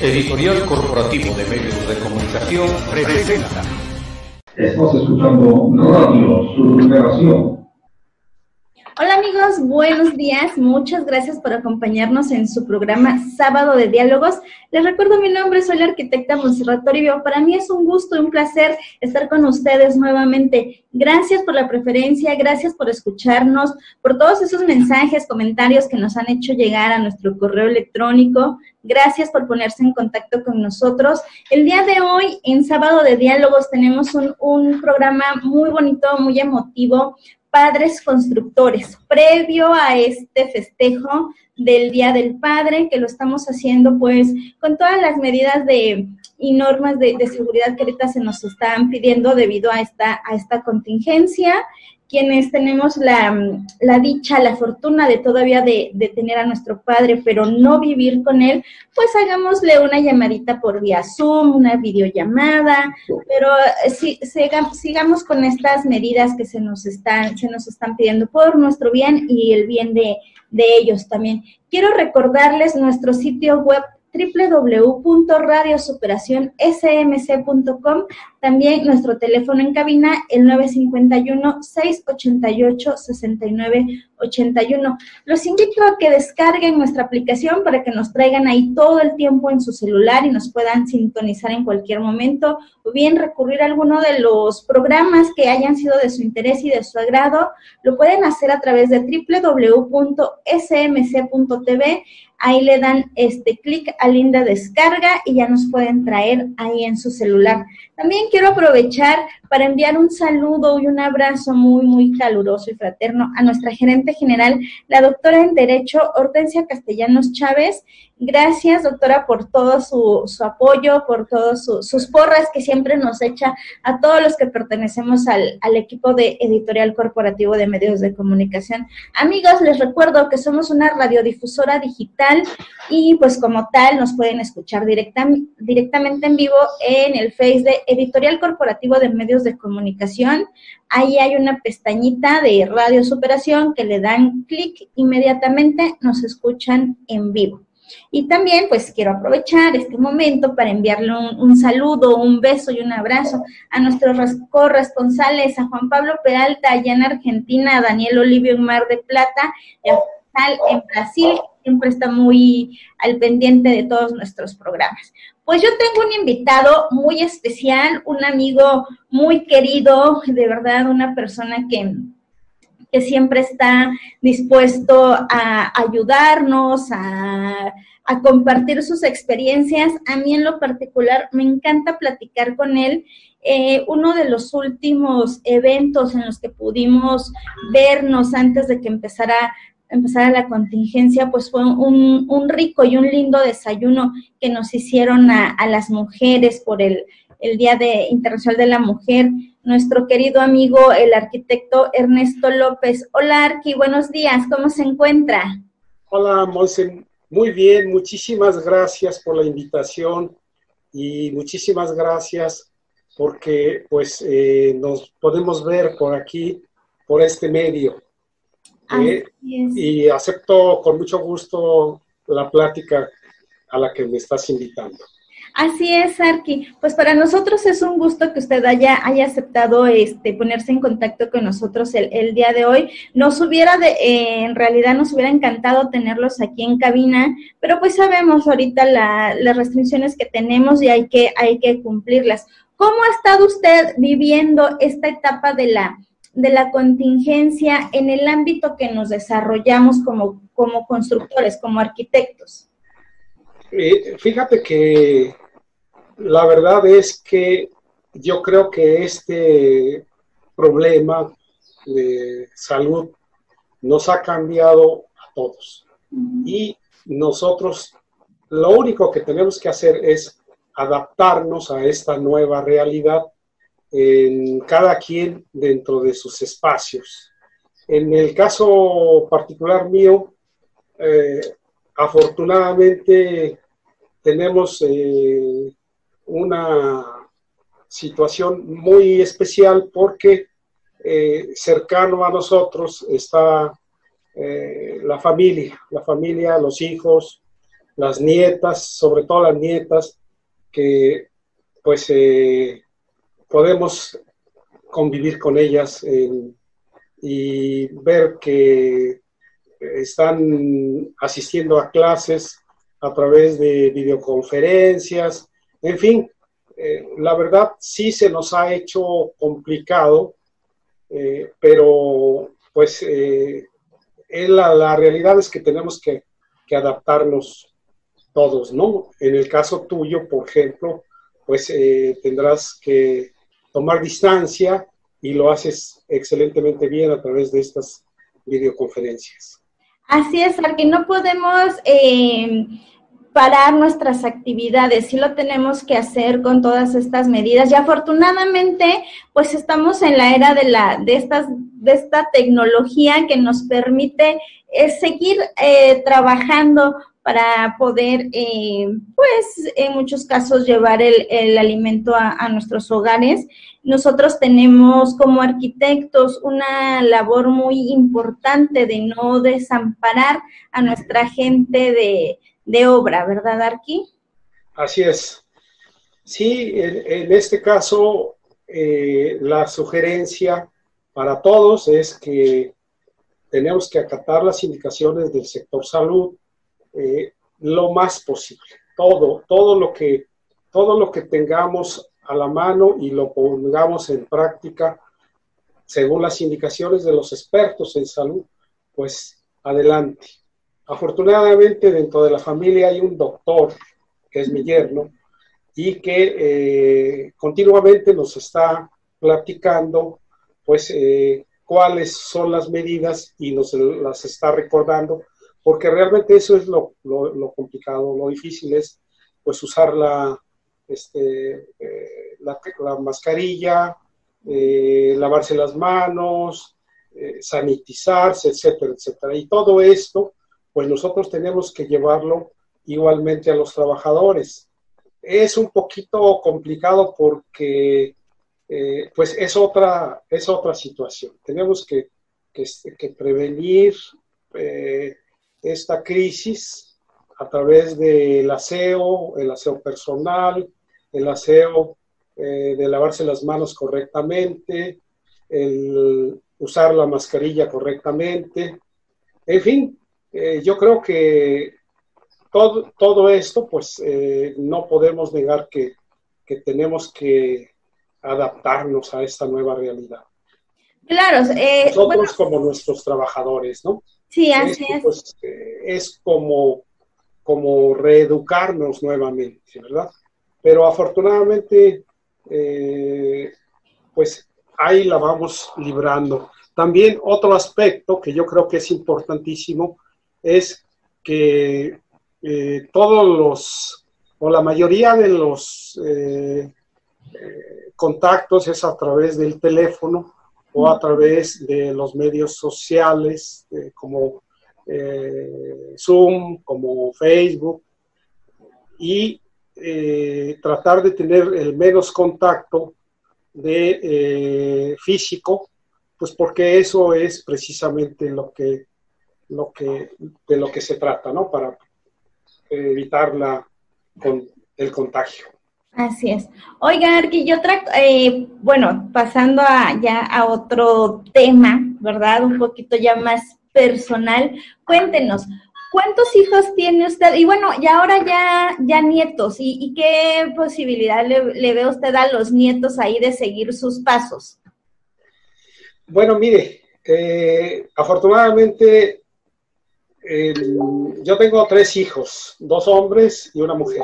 Editorial Corporativo de Medios de Comunicación presenta. Estás escuchando Radio Sublevación. Amigos, buenos días. Muchas gracias por acompañarnos en su programa Sábado de Diálogos. Les recuerdo mi nombre, soy la arquitecta Monserrat Toribio. Para mí es un gusto y un placer estar con ustedes nuevamente. Gracias por la preferencia, gracias por escucharnos, por todos esos mensajes, comentarios que nos han hecho llegar a nuestro correo electrónico. Gracias por ponerse en contacto con nosotros. El día de hoy, en Sábado de Diálogos, tenemos un programa muy bonito, muy emotivo padres constructores, previo a este festejo del Día del Padre, que lo estamos haciendo pues con todas las medidas de y normas de, seguridad que ahorita se nos están pidiendo debido a esta, a esta contingencia quienes tenemos la, la, dicha, la fortuna de todavía de, de, tener a nuestro padre, pero no vivir con él, pues hagámosle una llamadita por vía Zoom, una videollamada, pero eh, si, sigamos, sigamos con estas medidas que se nos están, se nos están pidiendo por nuestro bien y el bien de, de ellos también. Quiero recordarles nuestro sitio web www.radiosuperacionsmc.com. También nuestro teléfono en cabina, el 951-688-6981. Los invito a que descarguen nuestra aplicación para que nos traigan ahí todo el tiempo en su celular y nos puedan sintonizar en cualquier momento o bien recurrir a alguno de los programas que hayan sido de su interés y de su agrado. Lo pueden hacer a través de www.smc.tv ahí le dan este clic a linda descarga y ya nos pueden traer ahí en su celular. También quiero aprovechar para enviar un saludo y un abrazo muy, muy caluroso y fraterno a nuestra gerente general, la doctora en Derecho, Hortensia Castellanos Chávez. Gracias, doctora, por todo su, apoyo, por todas su, sus porras que siempre nos echa a todos los que pertenecemos al, equipo de editorial corporativo de medios de comunicación. Amigos, les recuerdo que somos una radiodifusora digital y pues como tal nos pueden escuchar directa, directamente en vivo en el Face de Editorial Corporativo de Medios de Comunicación. Ahí hay una pestañita de Radio Superación que le dan clic inmediatamente, nos escuchan en vivo. Y también, pues quiero aprovechar este momento para enviarle un, saludo, un beso y un abrazo a nuestros corresponsales, a Juan Pablo Peralta allá en Argentina, a Daniel Olivio en Mar de Plata, y a en Brasil, siempre está muy al pendiente de todos nuestros programas. Pues yo tengo un invitado muy especial, un amigo muy querido, de verdad, una persona que, que siempre está dispuesto a ayudarnos, a, compartir sus experiencias. A mí en lo particular me encanta platicar con él. Eh, uno de los últimos eventos en los que pudimos vernos antes de que empezara empezara la contingencia, pues fue un, un, rico y un lindo desayuno que nos hicieron a, a las mujeres por el, el, Día de Internacional de la Mujer. Nuestro querido amigo, el arquitecto Ernesto López. Hola, Arqui, buenos días, ¿cómo se encuentra? Hola, Monse, muy bien, muchísimas gracias por la invitación y muchísimas gracias porque pues eh, nos podemos ver por aquí, por este medio. Eh, y acepto con mucho gusto la plática a la que me estás invitando. Así es, Arki. Pues para nosotros es un gusto que usted haya, haya aceptado este, ponerse en contacto con nosotros el, el día de hoy. Nos hubiera, de, eh, en realidad nos hubiera encantado tenerlos aquí en cabina, pero pues sabemos ahorita la, las restricciones que tenemos y hay que, hay que cumplirlas. ¿Cómo ha estado usted viviendo esta etapa de la, de la contingencia en el ámbito que nos desarrollamos como, como constructores, como arquitectos? Eh, fíjate que la verdad es que yo creo que este problema de salud nos ha cambiado a todos. Y nosotros lo único que tenemos que hacer es adaptarnos a esta nueva realidad en cada quien dentro de sus espacios. En el caso particular mío, eh, afortunadamente tenemos eh, una situación muy especial porque eh, cercano a nosotros está eh, la familia, la familia, los hijos, las nietas, sobre todo las nietas, que pues eh, podemos convivir con ellas y ver que están asistiendo a clases a través de videoconferencias, en fin, eh, la verdad sí se nos ha hecho complicado, eh, pero pues eh, la, realidad es que tenemos que, que, adaptarnos todos, ¿no? En el caso tuyo, por ejemplo, pues tendrás que tomar distancia y lo haces excelentemente bien a través de estas videoconferencias. Así es, porque no podemos parar nuestras actividades, sí lo tenemos que hacer con todas estas medidas y afortunadamente pues estamos en la era de la de estas de esta tecnología que nos permite eh, seguir eh, trabajando para poder eh, pues en muchos casos llevar el, el alimento a, a, nuestros hogares. Nosotros tenemos como arquitectos una labor muy importante de no desamparar a nuestra gente de de obra, ¿verdad, Arqui? Así es. Sí, en, este caso, eh, la sugerencia para todos es que tenemos que acatar las indicaciones del sector salud eh, lo más posible. Todo, todo lo que, todo lo que tengamos a la mano y lo pongamos en práctica según las indicaciones de los expertos en salud, pues adelante. Afortunadamente dentro de la familia hay un doctor, que es mi yerno, y que eh, continuamente nos está platicando pues eh, cuáles son las medidas y nos las está recordando, porque realmente eso es lo, lo, complicado, lo difícil es pues usar la, este, eh, la, la, mascarilla, lavarse las manos, sanitizarse, etcétera, etcétera. Y todo esto pues nosotros tenemos que llevarlo igualmente a los trabajadores. Es un poquito complicado porque eh, pues es otra, es otra situación. Tenemos que, prevenir eh, esta crisis a través del aseo, el aseo personal, el aseo eh, de lavarse las manos correctamente, el usar la mascarilla correctamente, en fin, eh, yo creo que todo, todo esto, pues eh, no podemos negar que, que, tenemos que adaptarnos a esta nueva realidad. Claro, eh, nosotros como nuestros trabajadores, ¿no? Sí, así es. Pues, es como, como reeducarnos nuevamente, ¿verdad? Pero afortunadamente, pues ahí la vamos librando. También otro aspecto que yo creo que es importantísimo es que eh, todos los, o la mayoría de los eh, eh, contactos es a través del teléfono o a través de los medios sociales como Zoom, como Facebook, y tratar de tener el menos contacto de físico, pues porque eso es precisamente lo que lo que, de lo que se trata, ¿no? Para evitar la, con, el contagio. Así es. Oiga, Arqui, yo otra, eh, bueno, pasando a, ya a otro tema, ¿verdad? Un poquito ya más personal. Cuéntenos, ¿cuántos hijos tiene usted? Y bueno, y ahora ya, ya nietos, ¿y, qué posibilidad le, le, ve usted a los nietos ahí de seguir sus pasos? Bueno, mire, eh, afortunadamente yo tengo tres hijos, dos hombres y una mujer.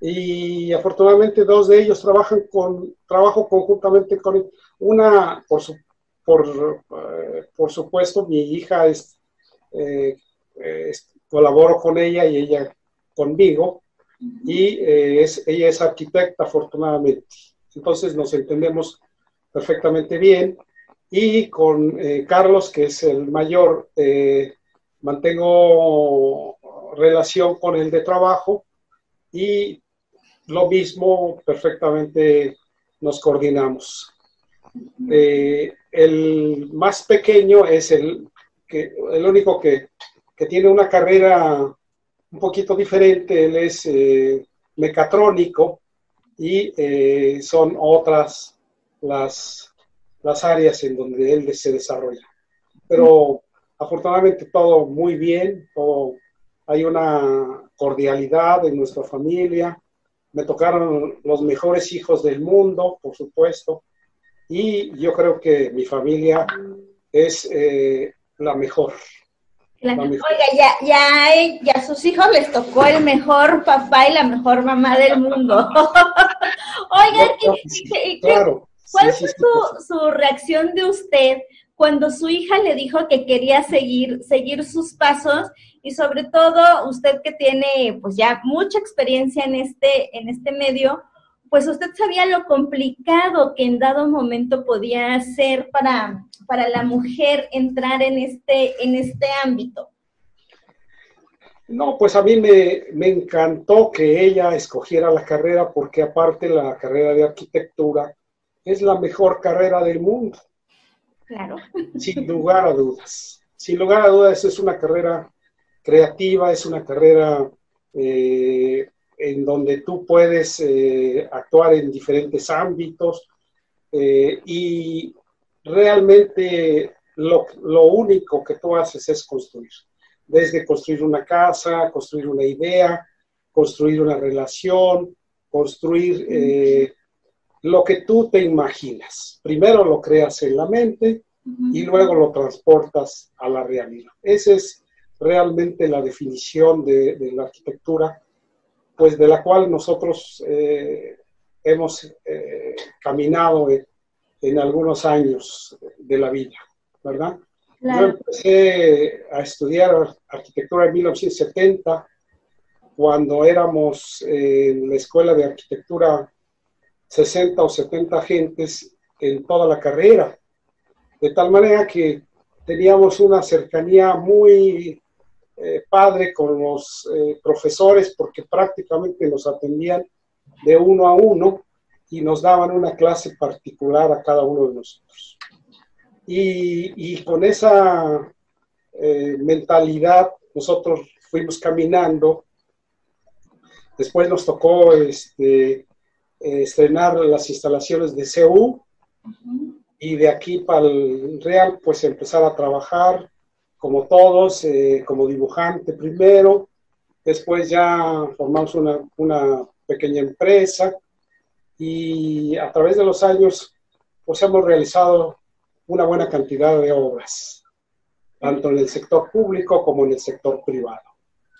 Y afortunadamente dos de ellos trabajan con, trabajo conjuntamente con una, por, su, por, eh, por supuesto, mi hija es, eh, colaboro con ella y ella conmigo, y eh, es, ella es arquitecta afortunadamente. Entonces nos entendemos perfectamente bien. Y con Carlos, que es el mayor, mantengo relación con el de trabajo y lo mismo perfectamente nos coordinamos. Eh, el más pequeño es el, que, el único que, que tiene una carrera un poquito diferente, él es eh, mecatrónico y eh, son otras las, las áreas en donde él se desarrolla. Pero afortunadamente todo muy bien, todo, hay una cordialidad en nuestra familia, me tocaron los mejores hijos del mundo, por supuesto, y yo creo que mi familia es eh, la mejor. Oiga, ya, ya, ya a sus hijos les tocó el mejor papá y la mejor mamá del mundo. Oiga, ¿cuál fue su, su, reacción de usted cuando su hija le dijo que quería seguir, seguir sus pasos y sobre todo usted que tiene pues ya mucha experiencia en este, en este medio, pues usted sabía lo complicado que en dado momento podía ser para, para la mujer entrar en este, en este ámbito. No, pues a mí me, me, encantó que ella escogiera la carrera porque aparte la carrera de arquitectura es la mejor carrera del mundo. Claro. Sin lugar a dudas. Sin lugar a dudas es una carrera creativa, es una carrera eh, en donde tú puedes eh, actuar en diferentes ámbitos eh, y realmente lo, lo, único que tú haces es construir. Desde construir una casa, construir una idea, construir una relación, construir lo que tú te imaginas. Primero lo creas en la mente y luego lo transportas a la realidad. Esa es realmente la definición de, de la arquitectura pues de la cual nosotros eh, hemos eh, caminado en, algunos años de la vida, ¿verdad? Yo empecé a estudiar arquitectura en 1970, cuando éramos en la escuela de arquitectura 60 o 70 agentes en toda la carrera, de tal manera que teníamos una cercanía muy eh, padre con los eh, profesores porque prácticamente nos atendían de uno a uno y nos daban una clase particular a cada uno de nosotros. Y, con esa eh, mentalidad nosotros fuimos caminando. Después nos tocó este, estrenar las instalaciones de CEU y de aquí para el Real pues empezar a trabajar como todos, eh, como dibujante primero, después ya formamos una, una, pequeña empresa y a través de los años pues hemos realizado una buena cantidad de obras, tanto en el sector público como en el sector privado.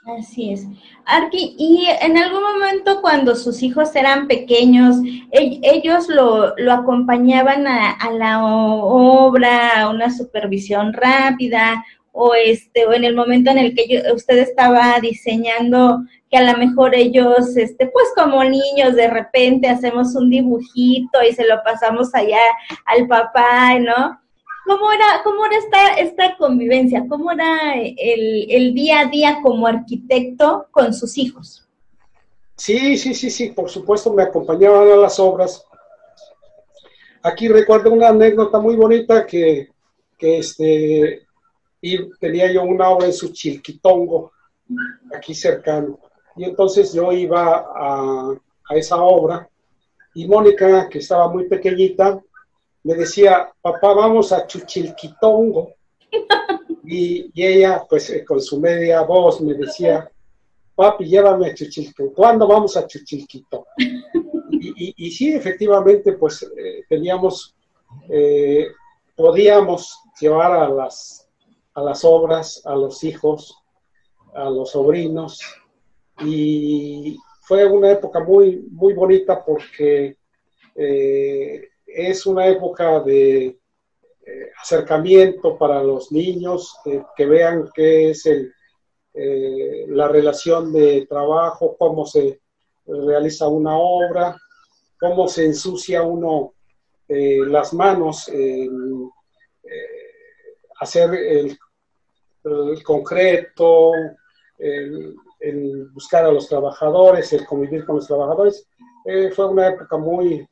Así es. Arqui, y en algún momento cuando sus hijos eran pequeños, ellos lo, lo acompañaban a, a, la obra, a una supervisión rápida, o este o en el momento en el que usted estaba diseñando que a lo mejor ellos este pues como niños de repente hacemos un dibujito y se lo pasamos allá al papá, ¿no? ¿Cómo era, cómo era esta, esta convivencia? ¿Cómo era el, el día a día como arquitecto con sus hijos? Sí, sí, sí, sí, por supuesto me acompañaban a las obras. Aquí recuerdo una anécdota muy bonita que, que este, y tenía yo una obra en su Chilquitongo, aquí cercano. Y entonces yo iba a, a esa obra y Mónica, que estaba muy pequeñita, me decía, papá, vamos a Chuchilquitongo. Y, y, ella, pues eh, con su media voz, me decía, papi, llévame a Chuchilquito. ¿Cuándo vamos a Chuchilquito? Y, y, y sí, efectivamente, pues eh, teníamos, eh, podíamos llevar a las a las obras, a los hijos, a los sobrinos. Y fue una época muy, muy bonita porque eh, es una época de eh, acercamiento para los niños, que vean qué es el, eh, la relación de trabajo, cómo se realiza una obra, cómo se ensucia uno las manos en hacer el el concreto, el, buscar a los trabajadores, el convivir con los trabajadores. Eh, fue una época muy,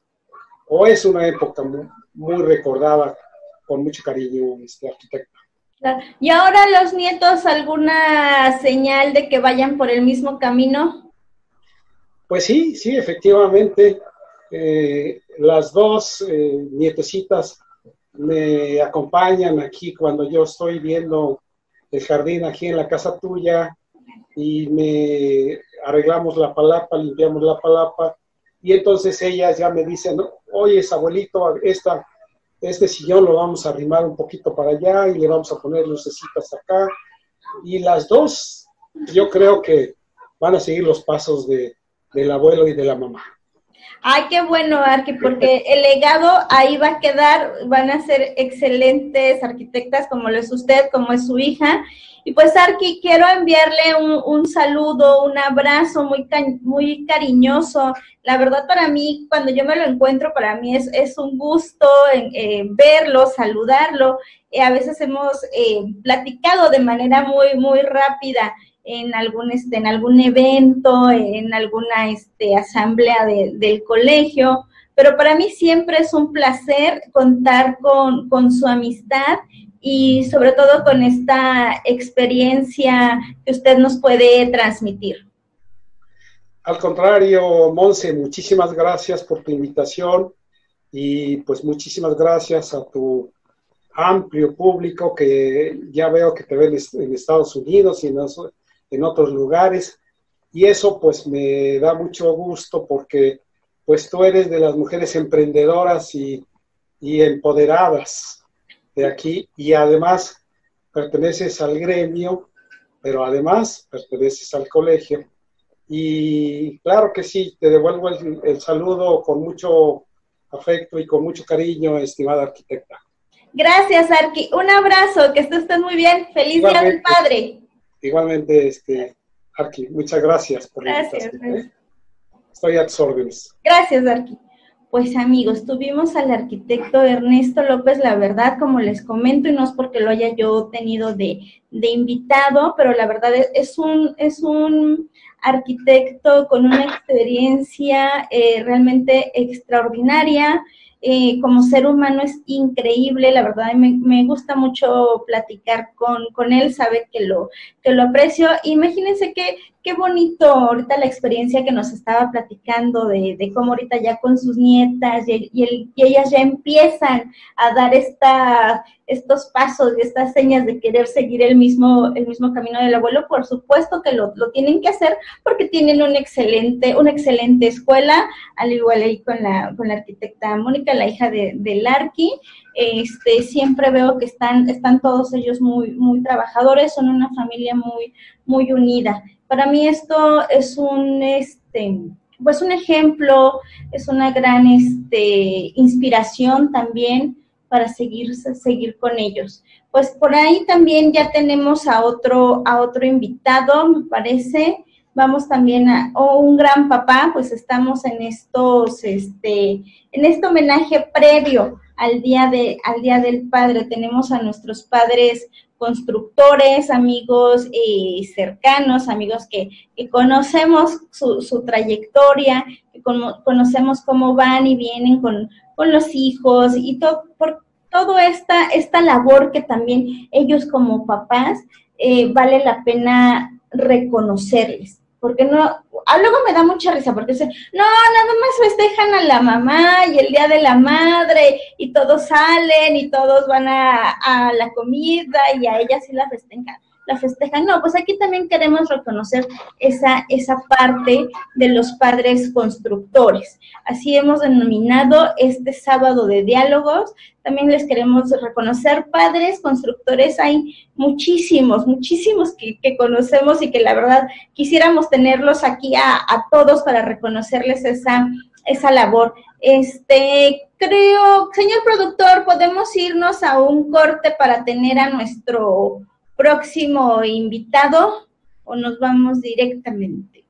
o es una época muy, muy recordada con mucho cariño este arquitecto. ¿Y ahora los nietos alguna señal de que vayan por el mismo camino? Pues sí, sí, efectivamente. Eh, las dos eh, nietecitas me acompañan aquí cuando yo estoy viendo el jardín aquí en la casa tuya y me arreglamos la palapa, limpiamos la palapa y entonces ellas ya me dicen, oye, abuelito, esta este sillón lo vamos a arrimar un poquito para allá y le vamos a poner lucecitas acá. Y las dos, yo creo que van a seguir los pasos de, del abuelo y de la mamá. Ay, qué bueno, Arqui, porque el legado ahí va a quedar, van a ser excelentes arquitectas como lo es usted, como es su hija, y pues, Arki, quiero enviarle un, saludo, un abrazo muy, muy cariñoso. La verdad, para mí, cuando yo me lo encuentro, para mí es, es un gusto verlo, saludarlo. Eh, a veces hemos eh, platicado de manera muy, muy rápida en algún, este, en algún evento, en alguna este, asamblea del colegio, pero para mí siempre es un placer contar con, con su amistad y sobre todo con esta experiencia que usted nos puede transmitir. Al contrario, Monse, muchísimas gracias por tu invitación y pues muchísimas gracias a tu amplio público que ya veo que te ven en Estados Unidos y en otros lugares. Y eso pues me da mucho gusto porque pues tú eres de las mujeres emprendedoras y, y empoderadas de aquí y además perteneces al gremio, pero además perteneces al colegio. Y claro que sí, te devuelvo el, saludo con mucho afecto y con mucho cariño, estimada arquitecta. Gracias, Arqui. Un abrazo, que estés muy bien. Feliz Día del Padre. Igualmente, este, Arqui, muchas gracias por la invitación. ¿eh? Estoy a tus órdenes. Gracias, Arqui. Pues amigos, tuvimos al arquitecto Ernesto López, la verdad, como les comento, y no es porque lo haya yo tenido de, de invitado, pero la verdad es, un, es un arquitecto con una experiencia eh, realmente extraordinaria, eh, como ser humano es increíble, la verdad me, gusta mucho platicar con, con, él, sabe que lo, que lo aprecio. Imagínense que, qué bonito ahorita la experiencia que nos estaba platicando de, cómo ahorita ya con sus nietas y, y, y, ellas ya empiezan a dar esta, estos pasos y estas señas de querer seguir el mismo, el mismo camino del abuelo, por supuesto que lo, tienen que hacer porque tienen una excelente, una excelente escuela, al igual ahí con la, con la arquitecta Mónica, la hija de, de Larky. Este, siempre veo que están, están todos ellos muy, muy trabajadores, son una familia muy, muy unida. Para mí esto es un, este, pues un ejemplo, es una gran este, inspiración también para seguir, seguir con ellos. Pues por ahí también ya tenemos a otro, a otro invitado, me parece. Vamos también a un gran papá, pues estamos en estos, este, en este homenaje previo al día de, al día del padre. Tenemos a nuestros padres constructores, amigos eh, cercanos, amigos que, conocemos su, trayectoria, que conocemos cómo van y vienen con, los hijos y todo, por toda esta, esta labor que también ellos como papás eh, vale la pena reconocerles porque no, ah, luego me da mucha risa porque dicen, no, nada más festejan a la mamá y el día de la madre y todos salen y todos van a, a la comida y a ella sí la festejan la festejan. No, pues aquí también queremos reconocer esa, esa parte de los padres constructores. Así hemos denominado este sábado de diálogos. También les queremos reconocer padres constructores. Hay muchísimos, muchísimos que, conocemos y que la verdad quisiéramos tenerlos aquí a, a todos para reconocerles esa, esa labor. Este, creo, señor productor, podemos irnos a un corte para tener a nuestro próximo invitado o nos vamos directamente?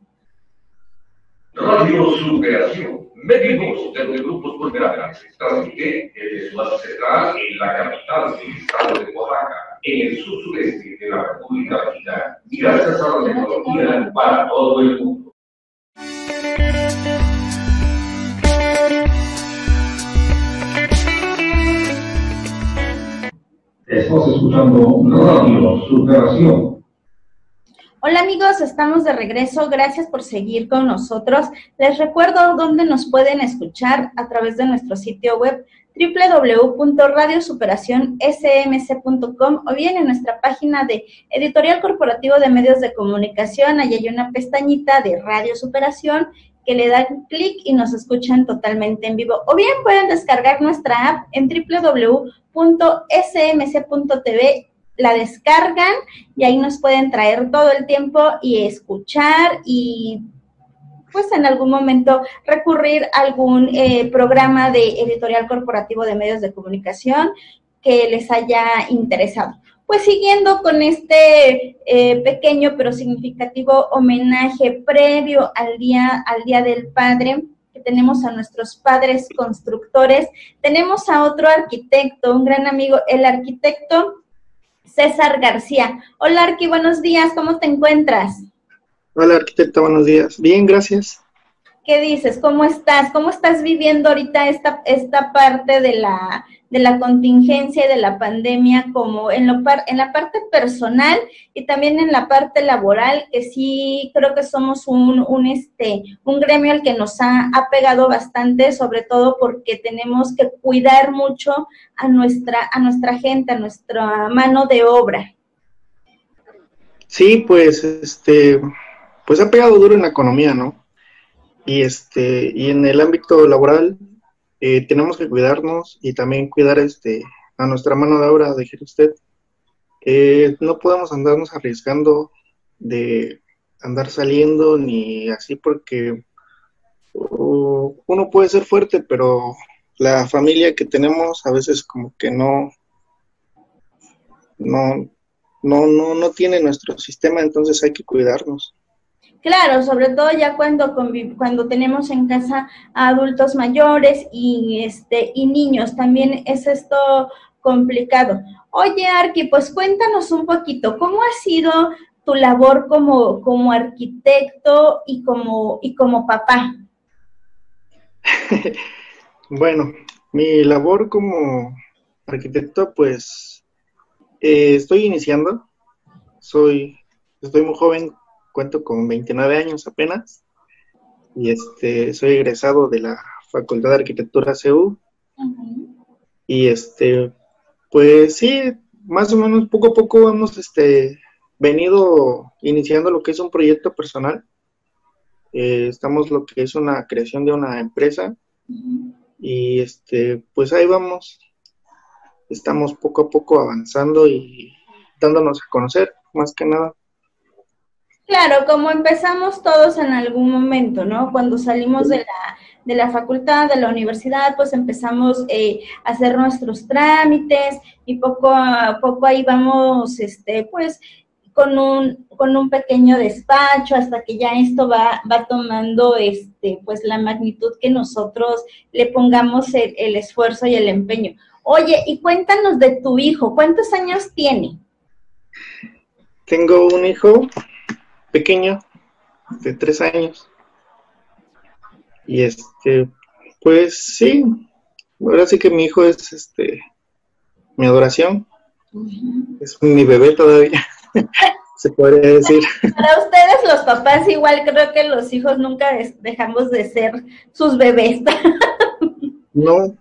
Radio Superación. Venimos desde Grupos Vulnerables. Transmite desde su central en la capital del estado de Oaxaca, en el sur sureste de la República Mexicana. Y gracias a la tecnología para todo el mundo. Escuchando Radio Superación. Hola amigos, estamos de regreso. Gracias por seguir con nosotros. Les recuerdo dónde nos pueden escuchar a través de nuestro sitio web www.radiosuperacionsmc.com o bien en nuestra página de Editorial Corporativo de Medios de Comunicación. Allí hay una pestañita de Radio Superación que le dan clic y nos escuchan totalmente en vivo. O bien pueden descargar nuestra app en www.smc.tv, la descargan y ahí nos pueden traer todo el tiempo y escuchar y pues en algún momento recurrir a algún eh, programa de editorial corporativo de medios de comunicación que les haya interesado. Pues siguiendo con este eh, pequeño pero significativo homenaje previo al día, al día del Padre, que tenemos a nuestros padres constructores, tenemos a otro arquitecto, un gran amigo, el arquitecto César García. Hola Arqui, buenos días, ¿cómo te encuentras? Hola arquitecto, buenos días. Bien, gracias. ¿Qué dices? ¿Cómo estás? ¿Cómo estás viviendo ahorita esta, esta parte de la, de la contingencia y de la pandemia como en, lo par, en la parte personal y también en la parte laboral, que sí creo que somos un, un, este, un gremio al que nos ha, ha pegado bastante, sobre todo porque tenemos que cuidar mucho a nuestra, a nuestra gente, a nuestra mano de obra. Sí, pues este, pues ha pegado duro en la economía, ¿no? Y este, y en el ámbito laboral, eh, tenemos que cuidarnos y también cuidar este, a nuestra mano de obra, dije usted. Eh, no podemos andarnos arriesgando de andar saliendo ni así porque uno puede ser fuerte, pero la familia que tenemos a veces como que no, no, no, no, no tiene nuestro sistema, entonces hay que cuidarnos. Claro, sobre todo ya cuando cuando tenemos en casa adultos mayores y este y niños, también es esto complicado. Oye, Arqui, pues cuéntanos un poquito, ¿cómo ha sido tu labor como, como arquitecto y como, y como papá? bueno, mi labor como arquitecto, pues eh, estoy iniciando, soy, estoy muy joven cuento con 29 años apenas y este soy egresado de la Facultad de Arquitectura CU. Y este pues sí, más o menos poco a poco hemos este venido iniciando lo que es un proyecto personal. Eh, estamos lo que es una creación de una empresa y este pues ahí vamos. Estamos poco a poco avanzando y dándonos a conocer más que nada. Claro, como empezamos todos en algún momento, ¿no? Cuando salimos de la, de la facultad, de la universidad, pues empezamos eh, a hacer nuestros trámites y poco a poco ahí vamos, este, pues, con un, con un pequeño despacho hasta que ya esto va, va tomando, este, pues, la magnitud que nosotros le pongamos el, el esfuerzo y el empeño. Oye, y cuéntanos de tu hijo, ¿cuántos años tiene? Tengo un hijo pequeño, de tres años. Y este, pues sí, ahora sí que mi hijo es este mi adoración. Es mi bebé todavía, se podría decir. Para ustedes los papás igual creo que los hijos nunca dejamos de ser sus bebés. no.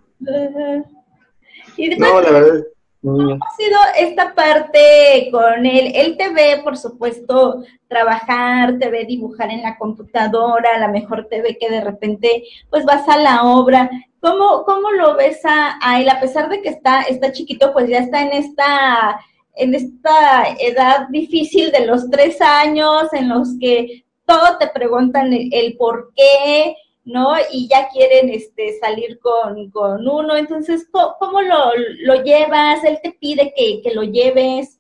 no, la verdad ¿Cómo ha sido esta parte con él? Él te ve, por supuesto, trabajar, te ve dibujar en la computadora, a lo mejor te ve que de repente pues vas a la obra. ¿Cómo, cómo lo ves a, él? A pesar de que está, está chiquito, pues ya está en esta, en esta edad difícil de los tres años, en los que todo te preguntan el por qué, ¿no? Y ya quieren este, salir con, con uno. Entonces, ¿cómo, lo, lo, llevas? ¿Él te pide que, que, lo lleves?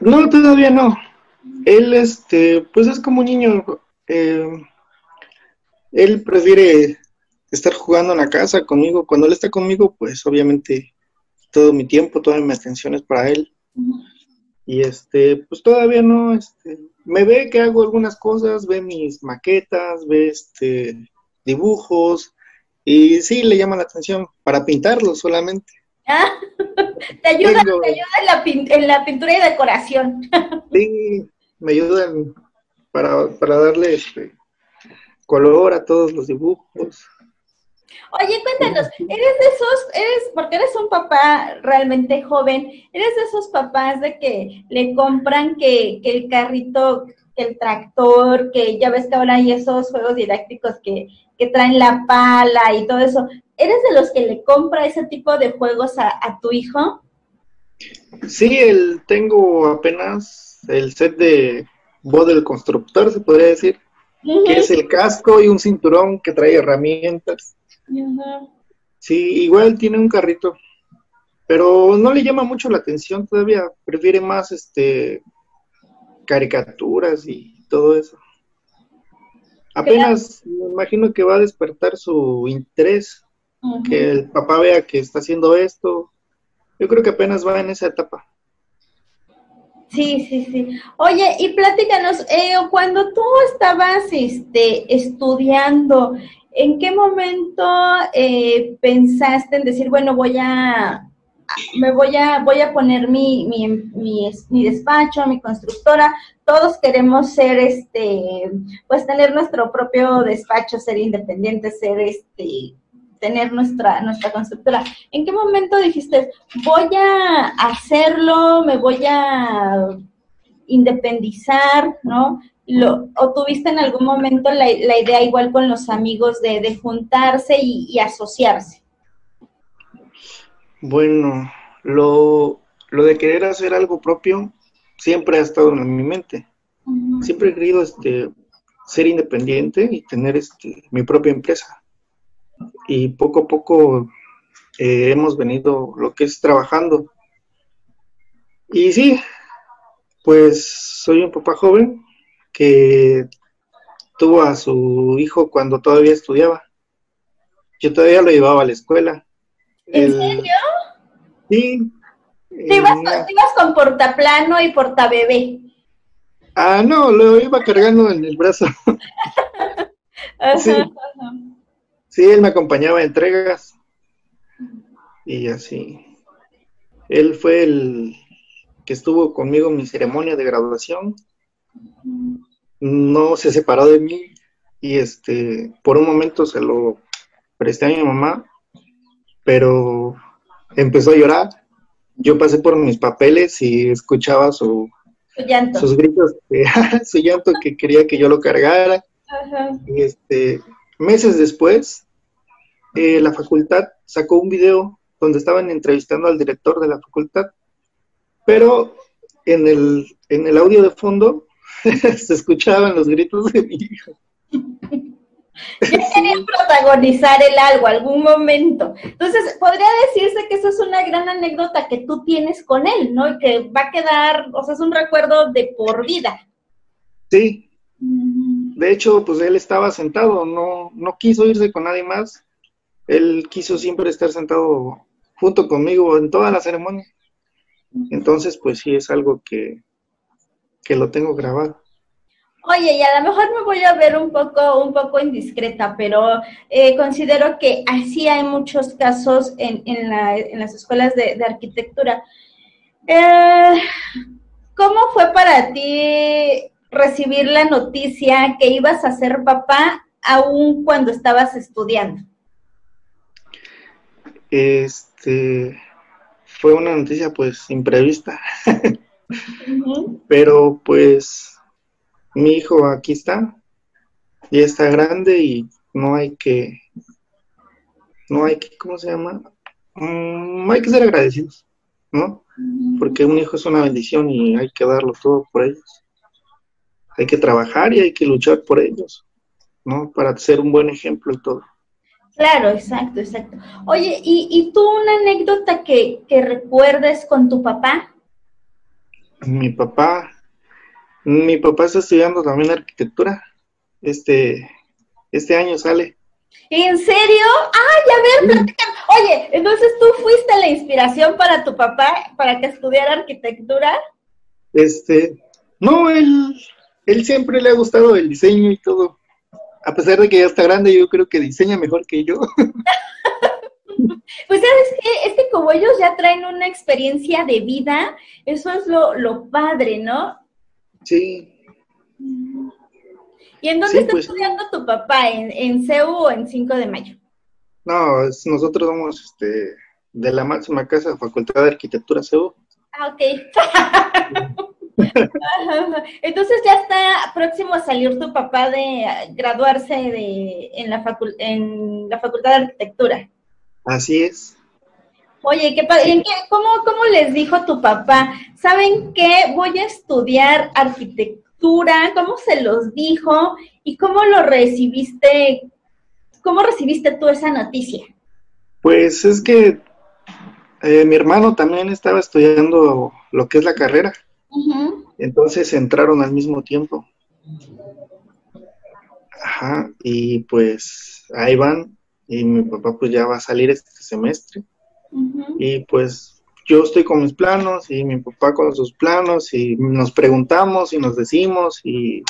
No, todavía no. Él, este, pues es como un niño. Eh, él prefiere estar jugando en la casa conmigo. Cuando él está conmigo, pues obviamente todo mi tiempo, toda mi atención es para él. Y este, pues todavía no, este, me ve que hago algunas cosas, ve mis maquetas, ve este dibujos y sí le llama la atención para pintarlos solamente. Ah, te ayuda, Tengo- te ayuda en, la pin- en la pintura y decoración. Sí, me ayudan para, para darle este color a todos los dibujos. Oye, cuéntanos, ¿eres de esos, eres, porque eres un papá realmente joven, eres de esos papás de que le compran que, que el carrito, que el tractor, que ya ves que ahora hay esos juegos didácticos que, que traen la pala y todo eso? ¿Eres de los que le compra ese tipo de juegos a, a tu hijo? Sí, el, tengo apenas el set de voz del constructor, se podría decir, que es el casco y un cinturón que trae herramientas. Sí, igual tiene un carrito, pero no le llama mucho la atención todavía, prefiere más este caricaturas y todo eso. Apenas me imagino que va a despertar su interés, que el papá vea que está haciendo esto. Yo creo que apenas va en esa etapa. Sí, sí, sí. Oye, y platícanos, eh, cuando tú estabas este, estudiando, ¿en qué momento eh, pensaste en decir, bueno, voy a, me voy a, voy a poner mi, mi, mi, mi despacho, mi constructora? Todos queremos ser, este, pues tener nuestro propio despacho, ser independientes, ser, este, tener nuestra, nuestra constructora. ¿En qué momento dijiste, voy a hacerlo, me voy a independizar, ¿no? Lo, ¿O tuviste en algún momento la, la idea igual con los amigos de, de juntarse y, y asociarse? Bueno, lo, lo de querer hacer algo propio siempre ha estado en mi mente. Siempre he querido este, ser independiente y tener este, mi propia empresa. Y poco a poco eh, hemos venido lo que es trabajando. Y sí, pues soy un papá joven que tuvo a su hijo cuando todavía estudiaba. Yo todavía lo llevaba a la escuela. ¿En El- serio? Sí. ¿Te ibas, te ibas con portaplano y portabebé? Ah, no, lo iba cargando en el brazo. Ajá, Sí. ajá. Sí, él me acompañaba a entregas. Y así. Él fue el que estuvo conmigo en mi ceremonia de graduación. No se separó de mí y este, por un momento se lo presté a mi mamá, pero empezó a llorar. Yo pasé por mis papeles y escuchaba su, Tu llanto. sus gritos, su llanto que quería que yo lo cargara. Ajá. Y este, meses después, eh, la facultad sacó un video donde estaban entrevistando al director de la facultad, pero en el, en el audio de fondo se escuchaban los gritos de mi hijo. Ya querías protagonizar el algo, algún momento. Entonces, podría decirse que eso es una gran anécdota que tú tienes con él, ¿no? Y que va a quedar, o sea, es un recuerdo de por vida. Sí, de hecho, pues él estaba sentado, no, no quiso irse con nadie más. Él quiso siempre estar sentado junto conmigo en toda la ceremonia. Entonces, pues sí, es algo que, que lo tengo grabado. Oye, y a lo mejor me voy a ver un poco, un poco indiscreta, pero eh, considero que así hay muchos casos en, en, la- en las escuelas de, de arquitectura. Eh, ¿Cómo fue para ti recibir la noticia que ibas a ser papá aún cuando estabas estudiando? Este fue una noticia pues imprevista, Pero pues mi hijo aquí está, ya está grande y no hay que, no hay que, ¿cómo se llama? No hay que ser agradecidos, ¿no? Porque un hijo es una bendición y hay que darlo todo por ellos. Hay que trabajar y hay que luchar por ellos, ¿no? Para ser un buen ejemplo y todo. Claro, exacto, exacto. Oye, ¿y, y tú una anécdota que, que recuerdes con tu papá? Mi papá, mi papá está estudiando también arquitectura. Este, este año sale. ¿En serio? Ay, a ver. Oye, entonces tú fuiste la inspiración para tu papá para que estudiara arquitectura. Este, no, él, él siempre le ha gustado el diseño y todo. A pesar de que ya está grande, yo creo que diseña mejor que yo. Pues sabes qué, es que como ellos ya traen una experiencia de vida, eso es lo, lo padre, ¿no? Sí, ¿Y en dónde Sí, está pues. estudiando tu papá? ¿En, en CEU o en 5 de mayo? no, es- nosotros somos este, de la máxima casa, Facultad de Arquitectura CEU. Ah, ok. Entonces ya está próximo a salir tu papá de graduarse de, en, la en la Facultad de Arquitectura. Así es. Oye, ¿qué, pa- en qué- cómo, ¿cómo les dijo tu papá? ¿Saben qué? Voy a estudiar arquitectura. ¿Cómo se los dijo? ¿Y cómo lo recibiste? ¿Cómo recibiste tú esa noticia? Pues es que eh, mi hermano también estaba estudiando lo que es la carrera, entonces entraron al mismo tiempo. Ajá, y pues ahí van, y mi papá pues ya va a salir este semestre, y pues yo estoy con mis planos y mi papá con sus planos, y nos preguntamos y nos decimos, y,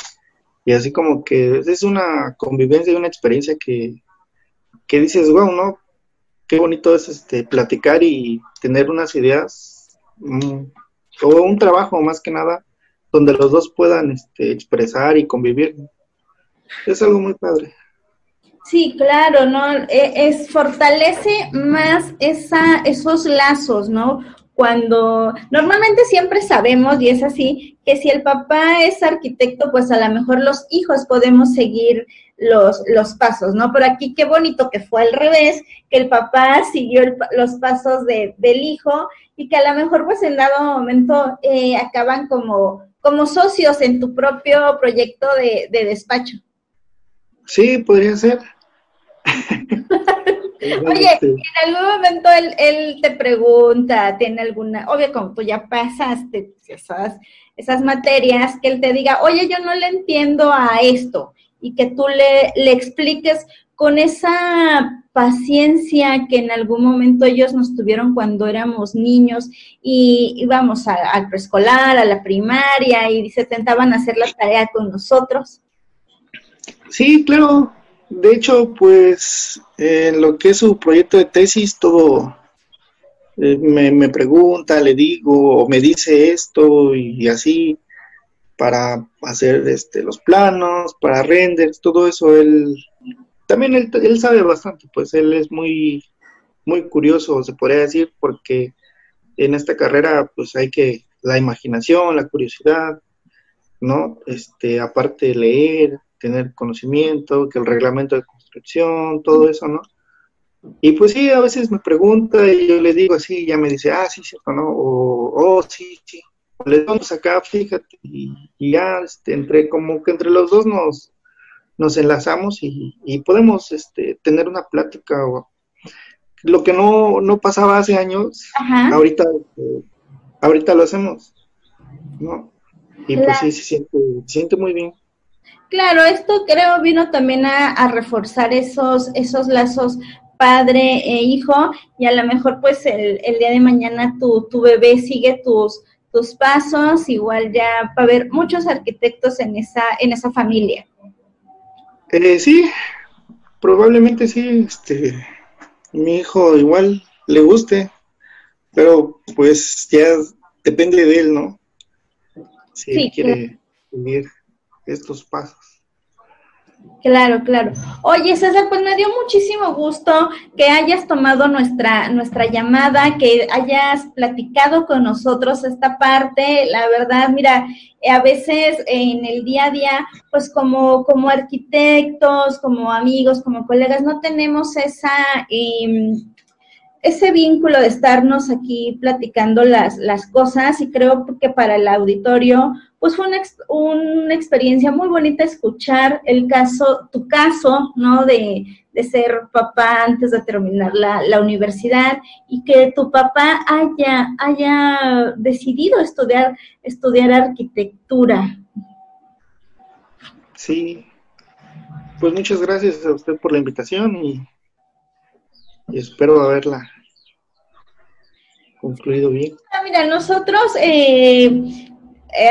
y así como que es una convivencia y una experiencia que, que dices, wow, ¿no? Qué bonito es este platicar y tener unas ideas, mm, o un trabajo más que nada, donde los dos puedan este, expresar y convivir. Es algo muy padre. Sí, claro, ¿no? E- Es, fortalece más esa, esos lazos, ¿no? Cuando normalmente siempre sabemos, y es así, que si el papá es arquitecto, pues a lo mejor los hijos podemos seguir los, los pasos, ¿no? Pero aquí qué bonito que fue al revés, que el papá siguió el los pasos de, del hijo y que a lo mejor pues en dado momento eh, acaban como, como socios en tu propio proyecto de, de despacho. Sí, podría ser. Oye, Este, En algún momento él, él te pregunta, tiene alguna, obvio como tú ya pasaste pues, esas, esas materias, que él te diga, oye, yo no le entiendo a esto, y que tú le, le expliques con esa paciencia que en algún momento ellos nos tuvieron cuando éramos niños y íbamos al preescolar, a la primaria, y se tentaban hacer la tarea con nosotros. Sí, claro. De hecho, pues en lo que es su proyecto de tesis, todo eh, me, me pregunta, le digo, o me dice esto y así para hacer este los planos, para renders, todo eso. Él también él, él sabe bastante, pues él es muy muy curioso, se podría decir, porque en esta carrera, pues hay que la imaginación, la curiosidad, ¿no? Este, aparte de leer, tener conocimiento, que el reglamento de construcción, todo eso, ¿no? Y pues sí, a veces me pregunta y yo le digo así, y ya me dice, ah, sí, cierto, ¿no? O, oh, sí, sí. Le vamos acá, fíjate, y, y ya, este, entre, como que entre los dos nos, nos enlazamos y, y podemos, este, tener una plática o lo que no, no pasaba hace años, Ajá. ahorita, este, ahorita lo hacemos, ¿no? Y pues sí, se siente, se siente muy bien. Claro, esto creo vino también a, a reforzar esos, esos lazos padre e hijo y a lo mejor pues el, el día de mañana tu, tu bebé sigue tus, tus pasos, igual ya va a haber muchos arquitectos en esa, en esa familia. Eh, sí, probablemente sí, este, mi hijo igual le guste, pero pues ya depende de él, ¿no? Si Sí, quiere seguir estos pasos. Claro, claro. Oye, César, pues me dio muchísimo gusto que hayas tomado nuestra, nuestra llamada, que hayas platicado con nosotros esta parte. La verdad, mira, a veces en el día a día, pues como, como arquitectos, como amigos, como colegas, no tenemos esa... em, ese vínculo de estarnos aquí platicando las, las cosas y creo que para el auditorio pues fue una, una experiencia muy bonita escuchar el caso, tu caso, ¿no? De, de ser papá antes de terminar la, la universidad y que tu papá haya, haya decidido estudiar, estudiar arquitectura. Sí, pues muchas gracias a usted por la invitación y, y espero haberla concluido bien. Ah, Mira, nosotros eh,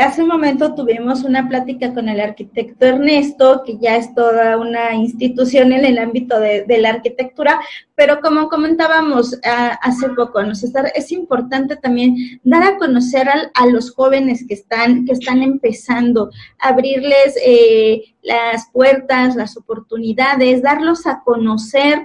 hace un momento tuvimos una plática con el arquitecto Ernesto, que ya es toda una institución en el ámbito de, la arquitectura, pero como comentábamos ah, hace poco, ¿no? es importante también dar a conocer a los jóvenes que están, que están empezando, abrirles eh, las puertas, las oportunidades, darlos a conocer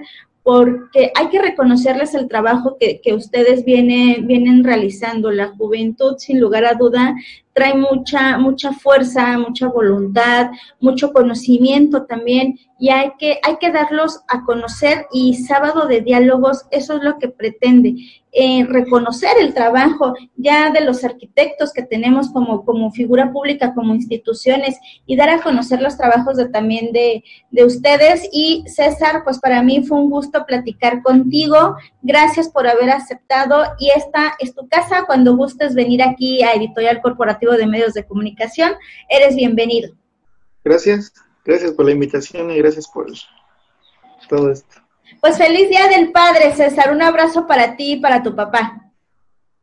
porque hay que reconocerles el trabajo que, que ustedes vienen, vienen realizando. La juventud, sin lugar a duda, trae mucha, mucha fuerza, mucha voluntad, mucho conocimiento también y hay que, hay que darlos a conocer y sábado de diálogos, eso es lo que pretende, eh, reconocer el trabajo ya de los arquitectos que tenemos como, como figura pública, como instituciones y dar a conocer los trabajos de, también de, de ustedes. Y César, pues para mí fue un gusto platicar contigo, gracias por haber aceptado y esta es tu casa cuando gustes venir aquí a Editorial Corporativo de Medios de Comunicación, eres bienvenido. Gracias. Gracias por la invitación y gracias por todo esto. Pues feliz Día del Padre, César. Un abrazo para ti y para tu papá.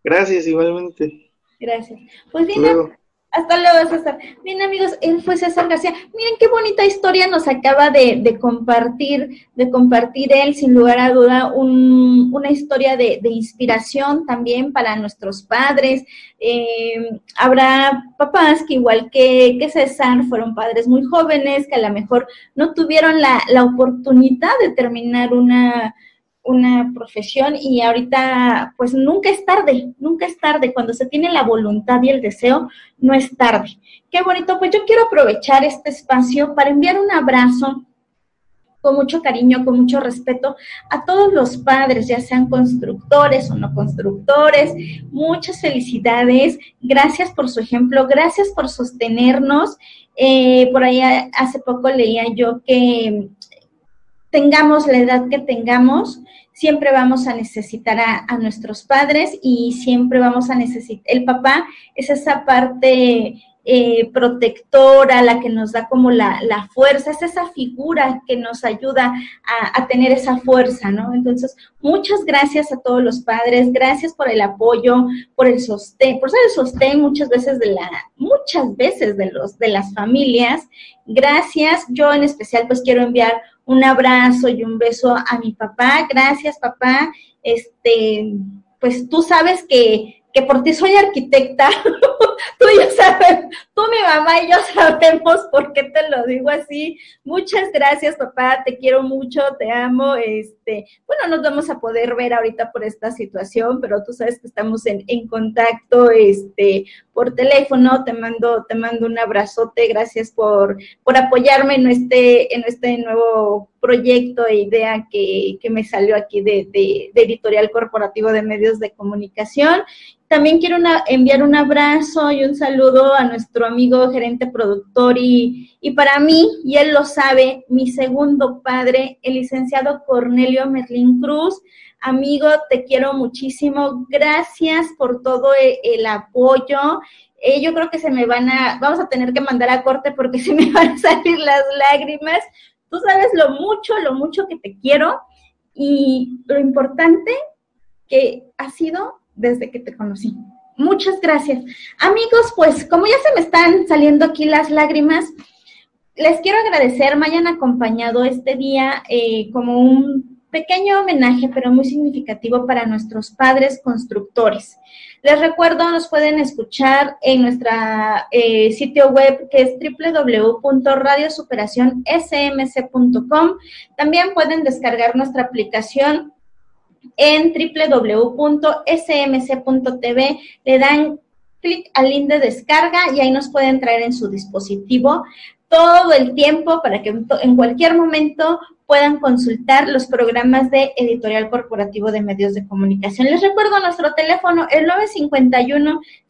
Gracias, igualmente. Gracias. Pues bien, hasta luego, César. Bien, amigos, él fue César García. Miren qué bonita historia nos acaba de, compartir, de compartir él, sin lugar a duda, una historia de, inspiración también para nuestros padres. Eh, habrá papás que igual que, que, César fueron padres muy jóvenes, que a lo mejor no tuvieron la, la oportunidad de terminar una una profesión y ahorita pues nunca es tarde, nunca es tarde, cuando se tiene la voluntad y el deseo, no es tarde. Qué bonito, pues yo quiero aprovechar este espacio para enviar un abrazo con mucho cariño, con mucho respeto a todos los padres, ya sean constructores o no constructores. Muchas felicidades, gracias por su ejemplo, gracias por sostenernos. Eh, por ahí hace poco leía yo que tengamos la edad que tengamos, siempre vamos a necesitar a, nuestros padres y siempre vamos a necesitar, el papá es esa parte eh, protectora, la que nos da como la, fuerza, es esa figura que nos ayuda a, tener esa fuerza, ¿no? Entonces, muchas gracias a todos los padres, gracias por el apoyo, por el sostén, por ser el sostén muchas veces de la, muchas veces de los, de las familias. Gracias, yo en especial pues quiero enviar un abrazo y un beso a mi papá. Gracias, papá. Este, pues tú sabes que, que por ti soy arquitecta. tú sabes, tú, mi mamá y yo sabemos por qué te lo digo así. Muchas gracias, papá. Te quiero mucho, te amo. Este, bueno, nos vamos a poder ver ahorita por esta situación, pero tú sabes que estamos en, en contacto, este, por teléfono. Te mando, te mando un abrazote. Gracias por, por apoyarme en este, en este nuevo proyecto e idea que, que me salió aquí de, de, Editorial Corporativo de Medios de Comunicación. También quiero enviar un abrazo y un saludo a nuestro amigo gerente productor y, y para mí, y él lo sabe, mi segundo padre, el licenciado Cornelio Merlín Cruz. Amigo, te quiero muchísimo. Gracias por todo e, el, apoyo. Eh, yo creo que se me van a, vamos a tener que mandar a corte porque se me van a salir las lágrimas. Tú sabes lo mucho, lo mucho que te quiero y lo importante que ha sido desde que te conocí. Muchas gracias. Amigos, pues como ya se me están saliendo aquí las lágrimas, les quiero agradecer, me hayan acompañado este día eh, como un pequeño homenaje, pero muy significativo para nuestros padres constructores. Les recuerdo, nos pueden escuchar en nuestro eh, sitio web que es www.radiosuperacionsmc.com. También pueden descargar nuestra aplicación en www.smc.tv. Le dan clic al link de descarga y ahí nos pueden traer en su dispositivo todo el tiempo para que en cualquier momento puedan consultar los programas de editorial corporativo de medios de comunicación. Les recuerdo nuestro teléfono, el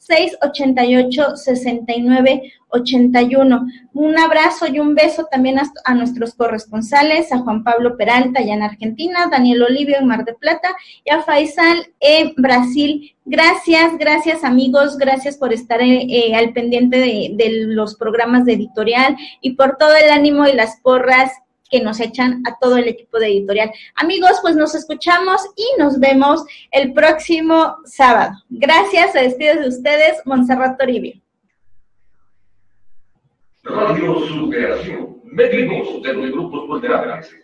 951-688-6981. Un abrazo y un beso también a, nuestros corresponsales, a Juan Pablo Peralta allá en Argentina, Daniel Olivio en Mar de Plata y a Faisal en Brasil. Gracias, gracias amigos, gracias por estar eh, eh, al pendiente de los programas de editorial y por todo el ánimo y las porras que nos echan a todo el equipo de editorial. Amigos, pues nos escuchamos y nos vemos el próximo sábado. Gracias, se despide de ustedes, Montserrat Toribio. Radio de.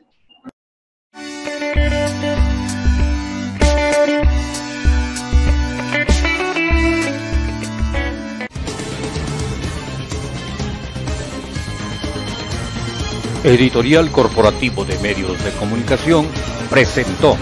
Editorial Corporativo de Medios de Comunicación presentó